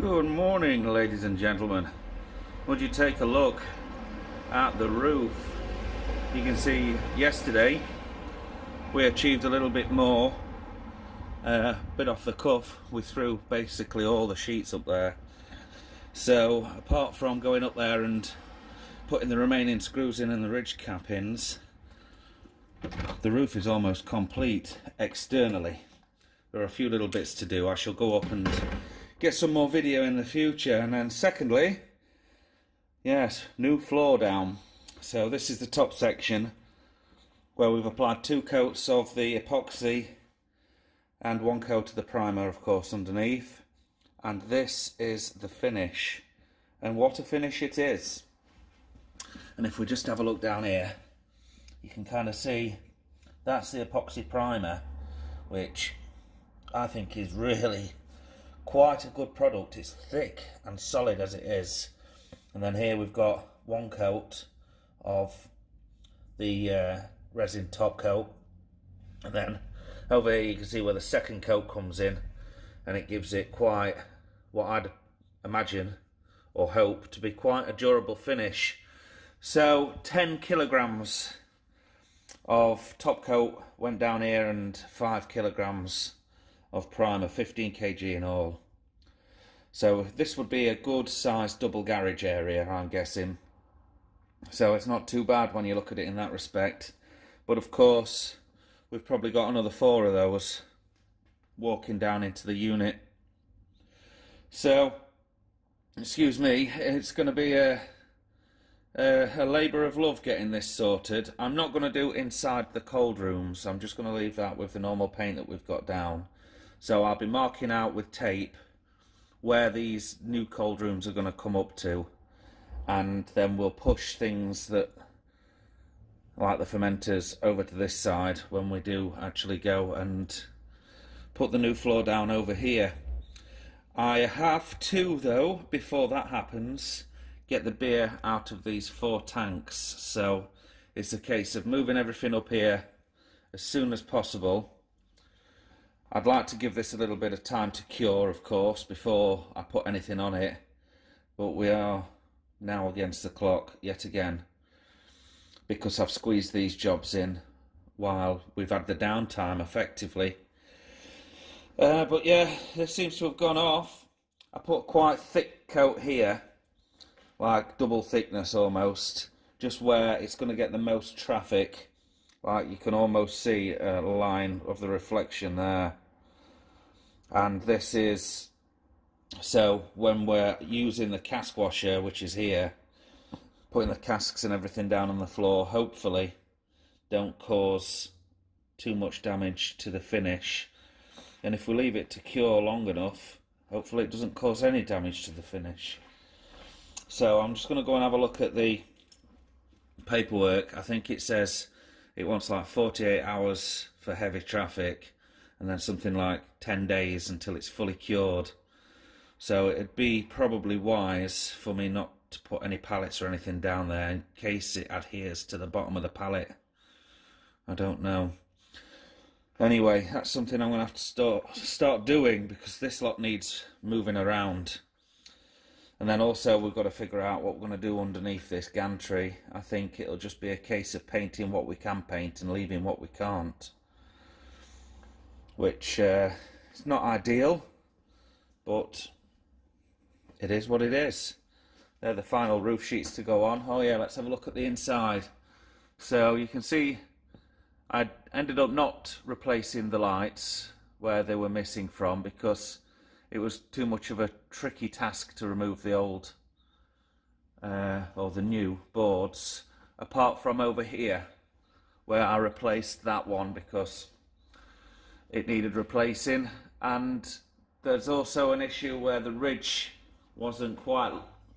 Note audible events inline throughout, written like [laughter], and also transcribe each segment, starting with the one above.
Good morning, ladies and gentlemen. Would you take a look at the roof? You can see yesterday we achieved a little bit more, a uh, bit off the cuff. We threw basically all the sheets up there. So, apart from going up there and putting the remaining screws in and the ridge cap ins, the roof is almost complete externally. There are a few little bits to do. I shall go up and get some more video in the future. And then secondly, yes, new floor down. So this is the top section where we've applied two coats of the epoxy and one coat of the primer, of course, underneath. And this is the finish. And what a finish it is. And if we just have a look down here, you can kind of see that's the epoxy primer, which I think is really quite a good product. It's thick and solid as it is. And then here we've got one coat of the uh, resin top coat. And then over here you can see where the second coat comes in and it gives it quite what I'd imagine or hope to be quite a durable finish. So 10 kilograms of top coat went down here and 5 kilograms of primer, 15 kg in all. So this would be a good sized double garage area, I'm guessing. So it's not too bad when you look at it in that respect. But of course, we've probably got another four of those walking down into the unit. So, excuse me, it's going to be a, a, a labour of love getting this sorted. I'm not going to do inside the cold rooms. I'm just going to leave that with the normal paint that we've got down. So I'll be marking out with tape where these new cold rooms are going to come up to and then we'll push things that like the fermenters over to this side when we do actually go and put the new floor down over here. I have to though before that happens get the beer out of these four tanks so it's a case of moving everything up here as soon as possible I'd like to give this a little bit of time to cure, of course, before I put anything on it. But we are now against the clock yet again because I've squeezed these jobs in while we've had the downtime effectively. Uh, but yeah, this seems to have gone off. I put quite thick coat here, like double thickness almost, just where it's going to get the most traffic like you can almost see a line of the reflection there. And this is so when we're using the cask washer which is here putting the casks and everything down on the floor hopefully don't cause too much damage to the finish. And if we leave it to cure long enough hopefully it doesn't cause any damage to the finish. So I'm just going to go and have a look at the paperwork. I think it says it wants like 48 hours for heavy traffic and then something like 10 days until it's fully cured. So it'd be probably wise for me not to put any pallets or anything down there in case it adheres to the bottom of the pallet. I don't know. Anyway, that's something I'm going to have to start, start doing because this lot needs moving around. And then also we've got to figure out what we're going to do underneath this gantry. I think it'll just be a case of painting what we can paint and leaving what we can't. Which uh, is not ideal, but it is what it is. They're the final roof sheets to go on. Oh yeah, let's have a look at the inside. So you can see I ended up not replacing the lights where they were missing from because it was too much of a tricky task to remove the old uh, or the new boards. Apart from over here where I replaced that one because it needed replacing. And there's also an issue where the ridge wasn't quite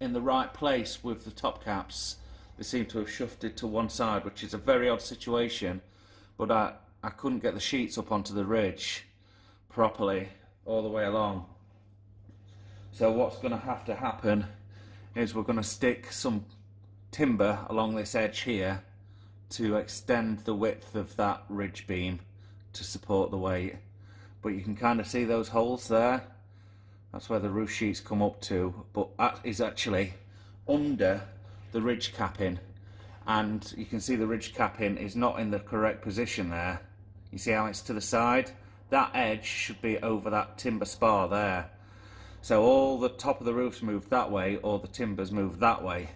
in the right place with the top caps. They seem to have shifted to one side which is a very odd situation but I, I couldn't get the sheets up onto the ridge properly all the way along so what's going to have to happen is we're going to stick some timber along this edge here to extend the width of that ridge beam to support the weight. But you can kind of see those holes there. That's where the roof sheets come up to, but that is actually under the ridge capping. And you can see the ridge capping is not in the correct position there. You see how it's to the side? That edge should be over that timber spar there. So all the top of the roof's moved that way, or the timbers moved that way.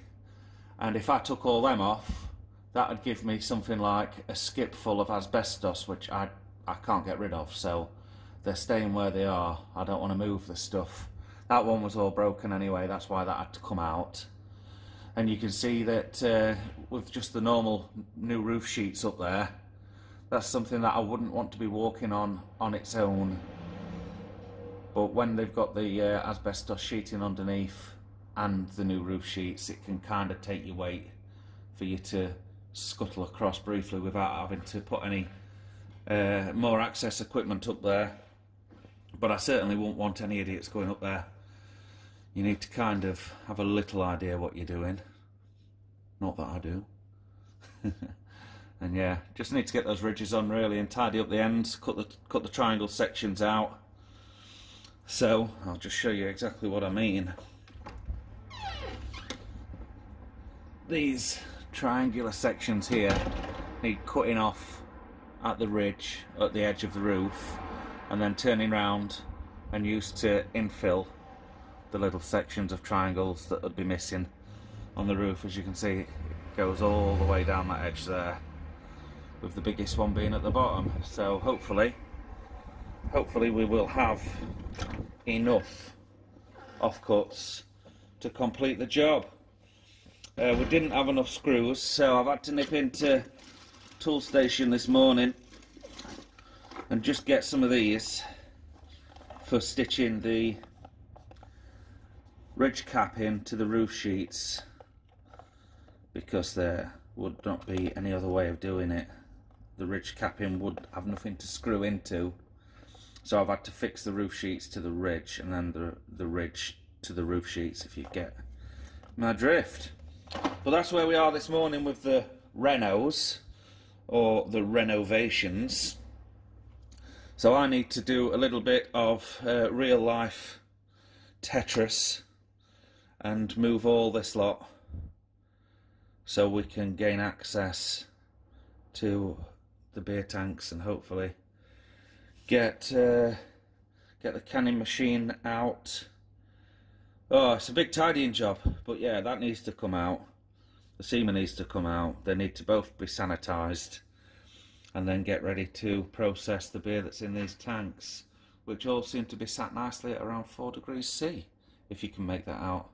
And if I took all them off, that would give me something like a skip full of asbestos, which I, I can't get rid of. So they're staying where they are. I don't want to move the stuff. That one was all broken anyway, that's why that had to come out. And you can see that uh, with just the normal new roof sheets up there, that's something that I wouldn't want to be walking on on its own. But when they've got the uh, asbestos sheeting underneath and the new roof sheets, it can kind of take your weight for you to scuttle across briefly without having to put any uh, more access equipment up there but I certainly won't want any idiots going up there. You need to kind of have a little idea what you're doing. Not that I do. [laughs] and yeah, just need to get those ridges on really and tidy up the ends, cut the cut the triangle sections out. So I'll just show you exactly what I mean. These triangular sections here need cutting off at the ridge, at the edge of the roof and then turning round and used to infill the little sections of triangles that would be missing on the roof as you can see it goes all the way down that edge there with the biggest one being at the bottom. So hopefully hopefully we will have enough offcuts to complete the job. Uh, we didn't have enough screws so I've had to nip into tool station this morning and just get some of these for stitching the ridge cap into the roof sheets because there would not be any other way of doing it the ridge capping would have nothing to screw into. So I've had to fix the roof sheets to the ridge and then the, the ridge to the roof sheets if you get my drift. But that's where we are this morning with the renos or the renovations. So I need to do a little bit of uh, real life Tetris and move all this lot so we can gain access to the beer tanks and hopefully get uh, get the canning machine out. Oh, it's a big tidying job, but yeah, that needs to come out. The seamer needs to come out. They need to both be sanitised and then get ready to process the beer that's in these tanks which all seem to be sat nicely at around 4 degrees C if you can make that out.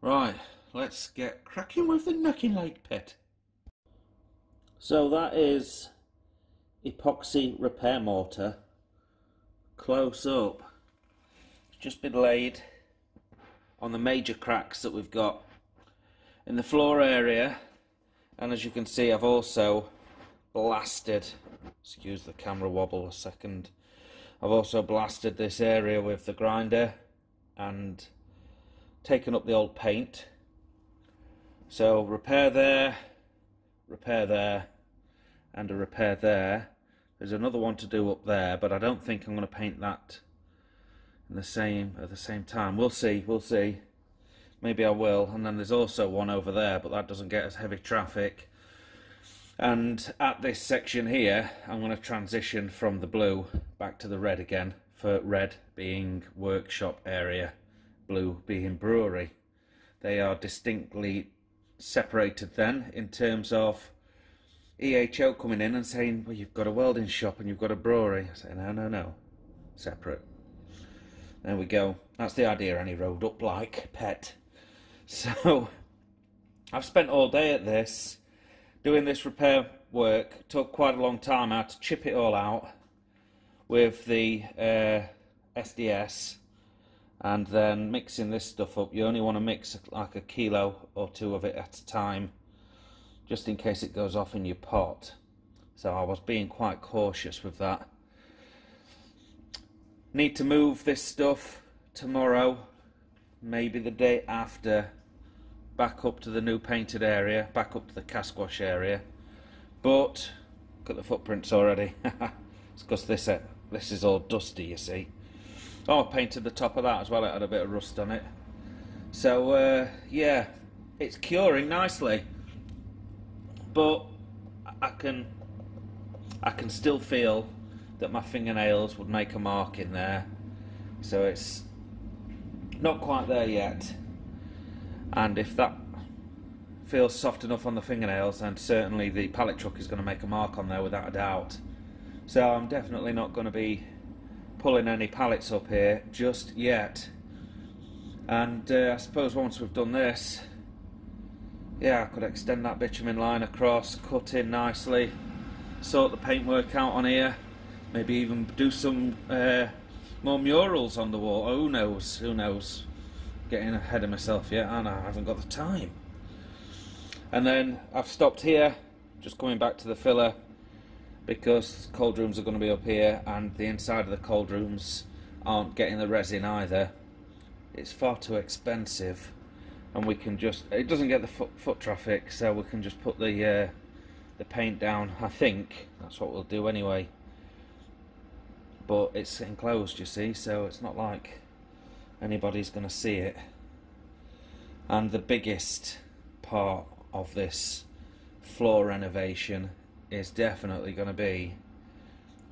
Right, let's get cracking with the Knocking Lake pit. So that is epoxy repair mortar close up. It's just been laid on the major cracks that we've got in the floor area and as you can see I've also blasted, excuse the camera wobble a second, I've also blasted this area with the grinder and taken up the old paint. So repair there, repair there, and a repair there. There's another one to do up there, but I don't think I'm going to paint that in the same at the same time. We'll see, we'll see. Maybe I will. And then there's also one over there, but that doesn't get as heavy traffic. And at this section here, I'm going to transition from the blue back to the red again, for red being workshop area, blue being brewery. They are distinctly separated then in terms of EHO coming in and saying, well, you've got a welding shop and you've got a brewery. I say, no, no, no, separate. There we go. That's the idea any road up like pet. [laughs] So I've spent all day at this doing this repair work took quite a long time. I had to chip it all out with the uh, SDS and then mixing this stuff up. You only want to mix like a kilo or two of it at a time just in case it goes off in your pot. So I was being quite cautious with that. Need to move this stuff tomorrow, maybe the day after back up to the new painted area, back up to the cask wash area. But, look at the footprints already. [laughs] it's because this, uh, this is all dusty, you see. Oh, I painted the top of that as well. It had a bit of rust on it. So uh, yeah, it's curing nicely, but I can I can still feel that my fingernails would make a mark in there. So it's not quite there yet. And if that feels soft enough on the fingernails, then certainly the pallet truck is going to make a mark on there without a doubt. So I'm definitely not going to be pulling any pallets up here just yet. And uh, I suppose once we've done this, yeah, I could extend that bitumen line across, cut in nicely, sort the paintwork out on here, maybe even do some uh, more murals on the wall. Oh, who knows? Who knows? Getting ahead of myself yet, and I haven't got the time. And then I've stopped here, just coming back to the filler because cold rooms are going to be up here and the inside of the cold rooms aren't getting the resin either it's far too expensive. And we can just it doesn't get the foot, foot traffic so we can just put the uh, the paint down I think. That's what we'll do anyway. But it's enclosed you see so it's not like anybody's going to see it. And the biggest part of this floor renovation is definitely going to be.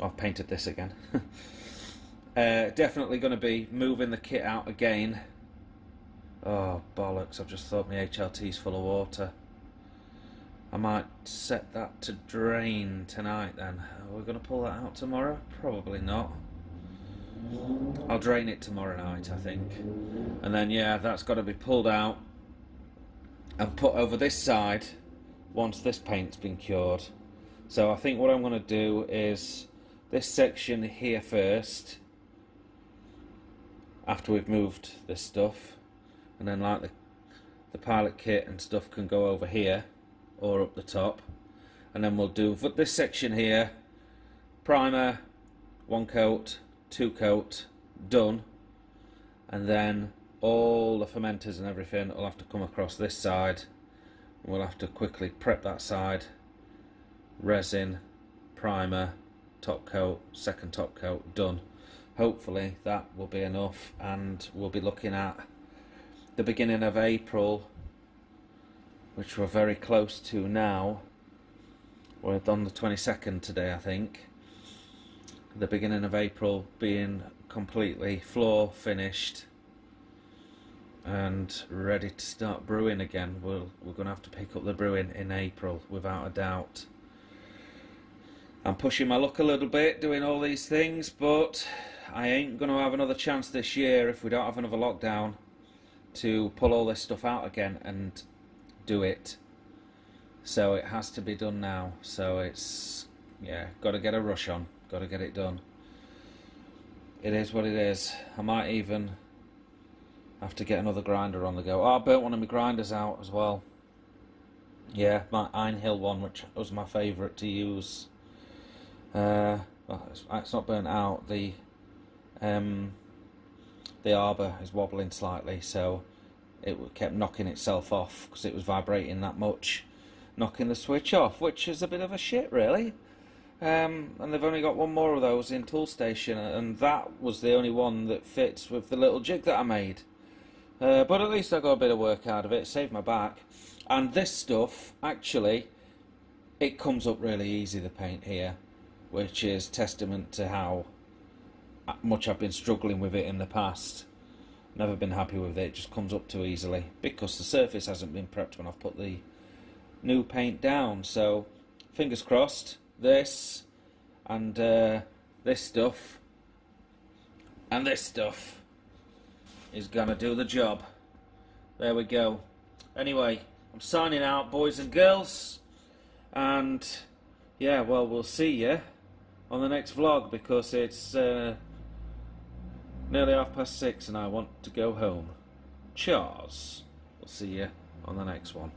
I've painted this again. [laughs] uh, definitely going to be moving the kit out again. Oh bollocks! I've just thought my HLT's full of water. I might set that to drain tonight. Then We're we going to pull that out tomorrow? Probably not. I'll drain it tomorrow night, I think. And then yeah, that's got to be pulled out and put over this side once this paint's been cured. So I think what I'm going to do is this section here first after we've moved this stuff and then like the, the pilot kit and stuff can go over here or up the top. And then we'll do this section here primer one coat two coat done. And then all the fermenters and everything will have to come across this side. We'll have to quickly prep that side resin, primer, top coat, second top coat done. Hopefully that will be enough and we'll be looking at the beginning of April which we're very close to now. We're on the 22nd today I think. The beginning of April being completely floor finished and ready to start brewing again. We'll, we're going to have to pick up the brewing in April without a doubt. I'm pushing my luck a little bit doing all these things, but I ain't going to have another chance this year if we don't have another lockdown to pull all this stuff out again and do it. So it has to be done now. So it's, yeah, got to get a rush on, got to get it done. It is what it is. I might even have to get another grinder on the go. Oh, I burnt one of my grinders out as well. Yeah, my Einhell one, which was my favourite to use uh, well, it's, it's, not burnt out. The um, the arbor is wobbling slightly, so it kept knocking itself off because it was vibrating that much, knocking the switch off, which is a bit of a shit, really. Um, and they've only got one more of those in tool station and that was the only one that fits with the little jig that I made. Uh, but at least I got a bit of work out of it, saved my back. And this stuff, actually, it comes up really easy, the paint here which is testament to how much I've been struggling with it in the past. Never been happy with it, it just comes up too easily because the surface hasn't been prepped when I've put the new paint down. So, fingers crossed, this and uh, this stuff and this stuff is gonna do the job. There we go. Anyway, I'm signing out, boys and girls, and yeah, well, we'll see you on the next vlog because it's uh, nearly half past six and I want to go home. Cheers. We'll see you on the next one.